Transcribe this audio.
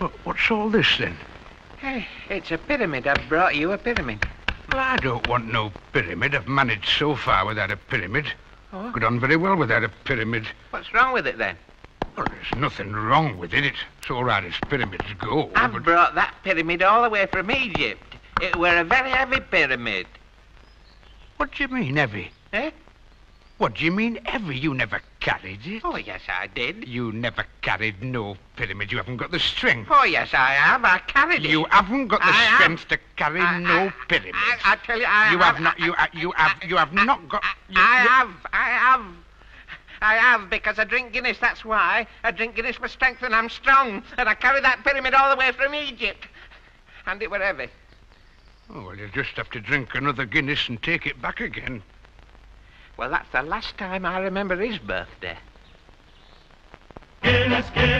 What, what's all this then? Hey, it's a pyramid. I've brought you a pyramid. Well, I don't want no pyramid. I've managed so far without a pyramid. Oh. Got on very well without a pyramid. What's wrong with it then? Well, there's nothing wrong with it. It's all right as pyramids go. I've but brought that pyramid all the way from Egypt. It were a very heavy pyramid. what do you mean, heavy? Eh? What do you mean, heavy? You never carried it. Oh, yes, I did. You never carried no pyramid. You haven't got the strength. Oh, yes, I have. I carried it. You haven't got the I have. strength to carry I- no I- pyramid. I, I tell you, I You have not- you- uh, you have- you have not got- you- I have. I have. I have because I drink Guinness. That's why I drink Guinness for strength, and I'm strong. And I carry that pyramid all the way from Egypt, and it were heavy. Oh, well, you just have to drink another Guinness and take it back again. Well, that's the last time I remember his birthday. Guinness, Guinness.